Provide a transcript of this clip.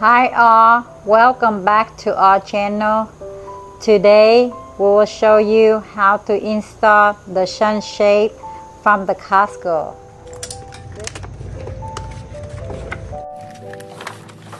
Hi all, welcome back to our channel. Today we will show you how to install the sunshade from the Costco.